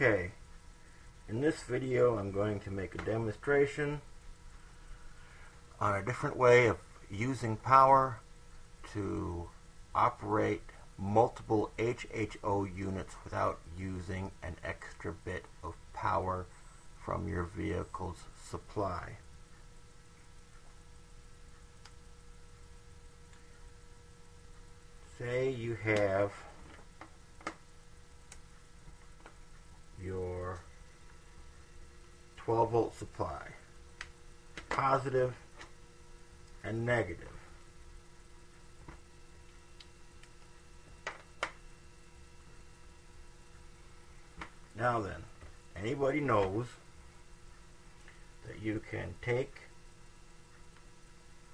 Okay, in this video I'm going to make a demonstration on a different way of using power to operate multiple HHO units without using an extra bit of power from your vehicle's supply. Say you have your 12 volt supply, positive and negative. Now then, anybody knows that you can take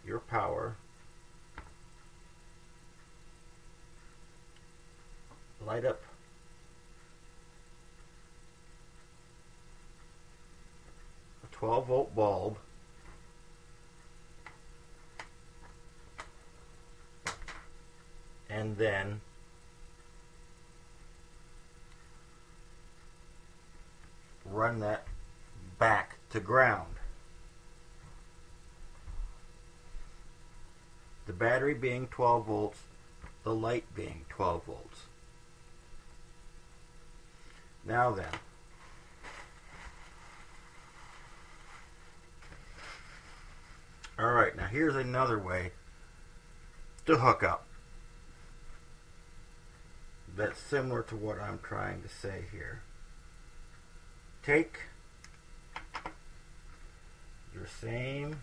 your power, light up a 12 volt bulb and then run that back to ground. The battery being 12 volts, the light being 12 volts. Now then, Alright, now here's another way to hook up that's similar to what I'm trying to say here. Take your same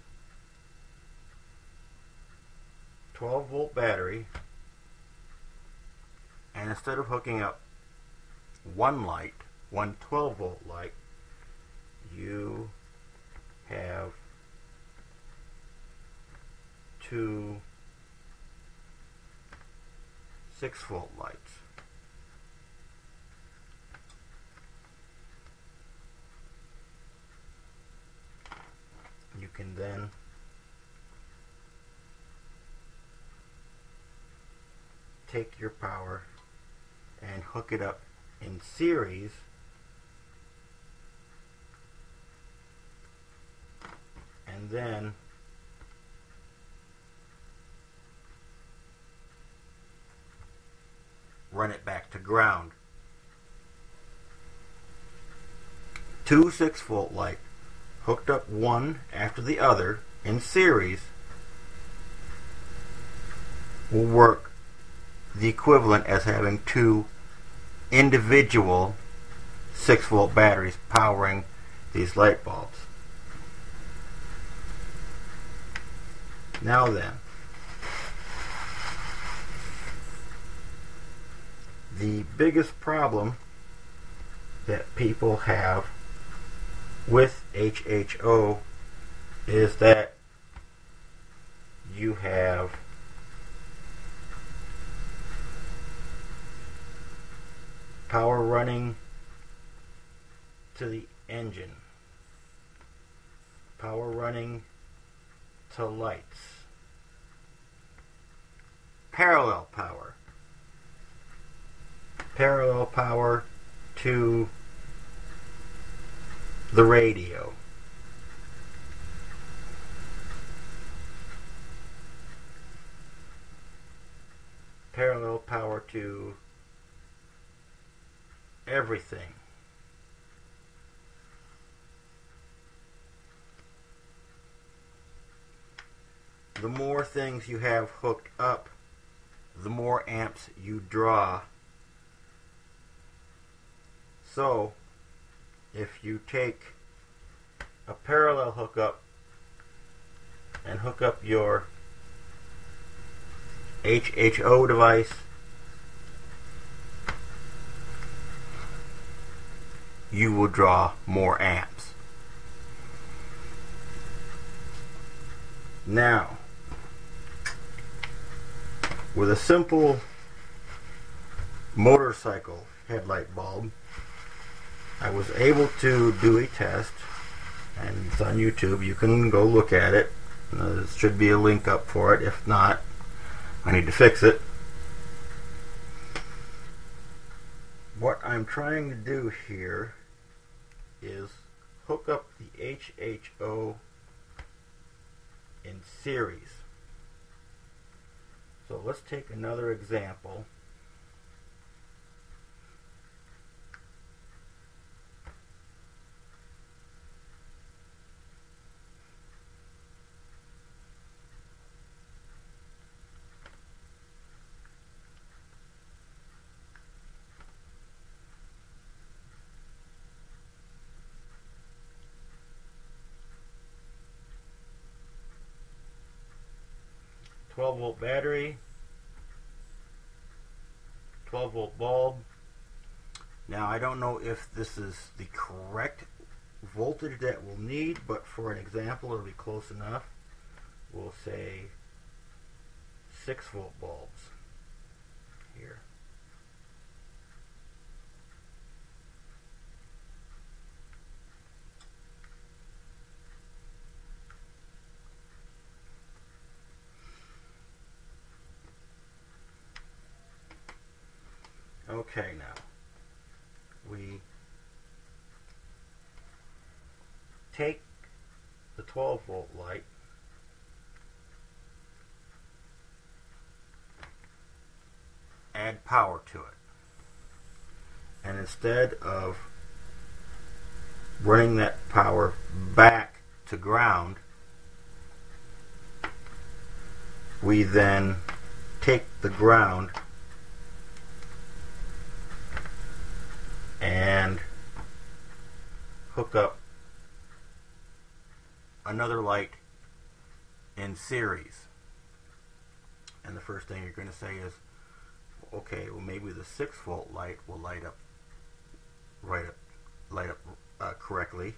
12 volt battery and instead of hooking up one light, one 12 volt light, you have two 6 volt lights. you can then take your power and hook it up in series and then run it back to ground. Two 6 volt light hooked up one after the other in series will work the equivalent as having two individual 6 volt batteries powering these light bulbs. Now then, the biggest problem that people have with HHO is that you have power running to the engine, power running to lights, parallel power, parallel power to the radio. Parallel power to everything. The more things you have hooked up, the more amps you draw. So, if you take a parallel hookup and hook up your HHO device you will draw more amps. Now, with a simple motorcycle headlight bulb, I was able to do a test, and it's on YouTube. You can go look at it. Uh, there should be a link up for it. If not, I need to fix it. What I'm trying to do here is hook up the HHO in series. So let's take another example. Twelve volt battery, 12 volt bulb. Now I don't know if this is the correct voltage that we'll need, but for an example it'll be close enough. We'll say 6 volt bulbs here. Okay, now we take the 12 volt light add power to it. And instead of running that power back to ground we then take the ground and hook up another light in series. And the first thing you're going to say is, okay, well maybe the 6 volt light will light up right up light up uh, correctly,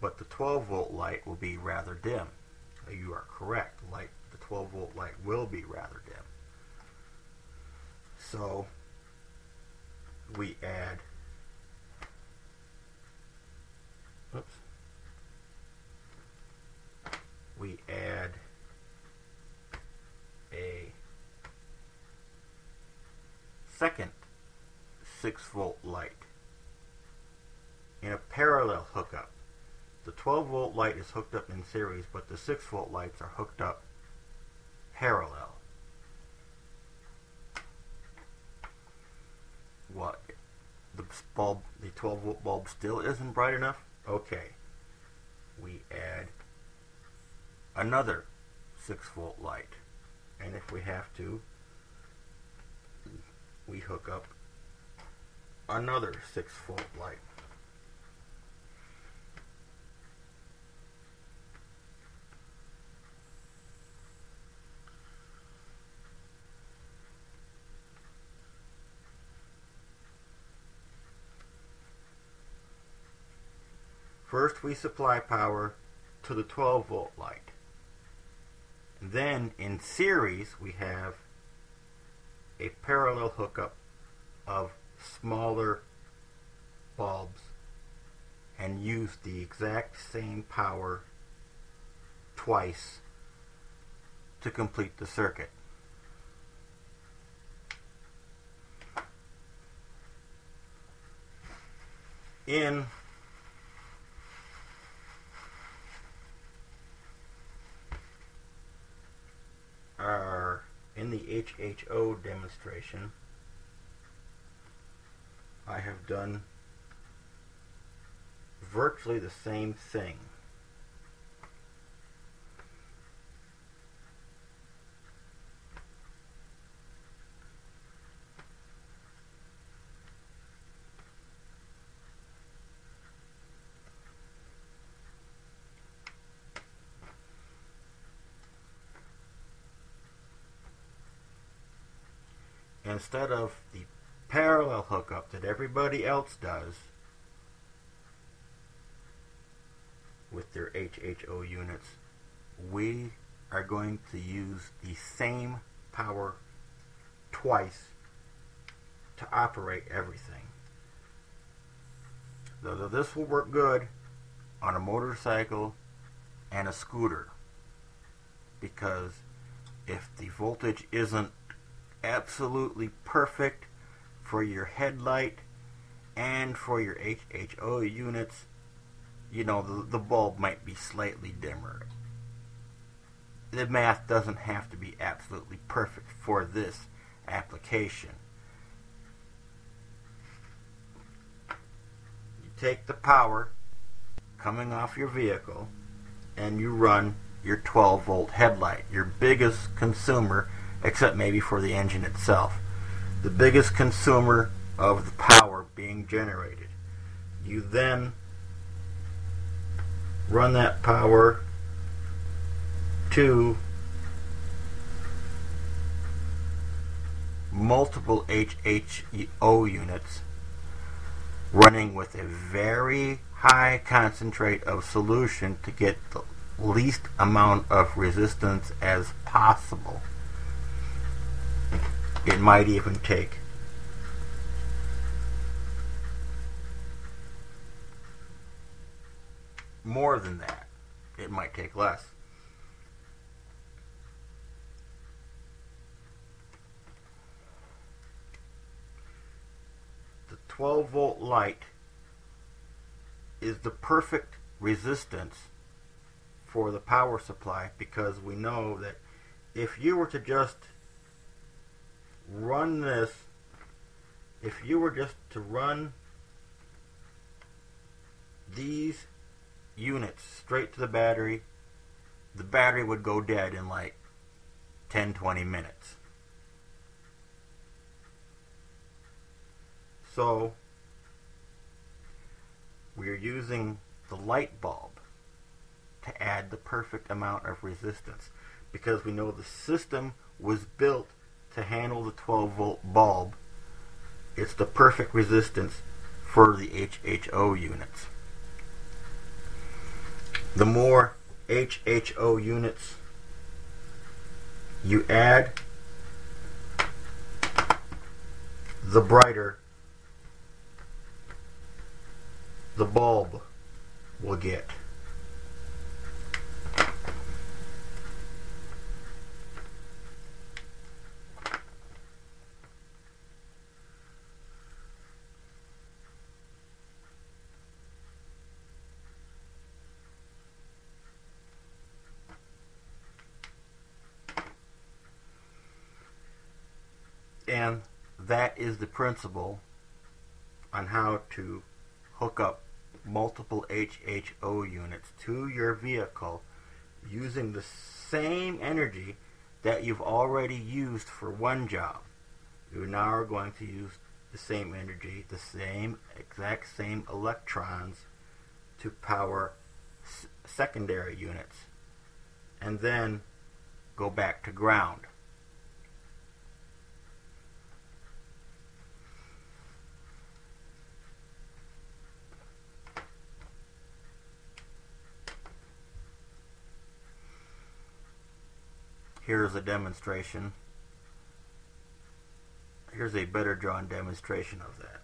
but the 12 volt light will be rather dim. You are correct. Light the 12 volt light will be rather dim. So we add oops, we add a second 6 volt light in a parallel hookup. The 12 volt light is hooked up in series, but the 6 volt lights are hooked up parallel. What? The bulb, the 12 volt bulb still isn't bright enough? Okay. We add another 6 volt light. And if we have to, we hook up another 6 volt light. First we supply power to the 12 volt light. Then in series we have a parallel hookup of smaller bulbs and use the exact same power twice to complete the circuit. In are in the HHO demonstration, I have done virtually the same thing. Instead of the parallel hookup that everybody else does with their HHO units, we are going to use the same power twice to operate everything. Though this will work good on a motorcycle and a scooter because if the voltage isn't absolutely perfect for your headlight and for your HHO units, you know, the, the bulb might be slightly dimmer. The math doesn't have to be absolutely perfect for this application. You take the power coming off your vehicle and you run your 12 volt headlight, your biggest consumer, except maybe for the engine itself. The biggest consumer of the power being generated. You then run that power to multiple HHO units running with a very high concentrate of solution to get the least amount of resistance as possible. It might even take more than that. It might take less. The 12 volt light is the perfect resistance for the power supply because we know that if you were to just run this, if you were just to run these units straight to the battery, the battery would go dead in like 10 20 minutes. So we're using the light bulb to add the perfect amount of resistance because we know the system was built to handle the 12 volt bulb. It's the perfect resistance for the HHO units. The more HHO units you add, the brighter the bulb will get. And that is the principle on how to hook up multiple HHO units to your vehicle using the same energy that you've already used for one job. You now are going to use the same energy, the same exact same electrons to power secondary units and then go back to ground. Here's a demonstration. Here's a better drawn demonstration of that.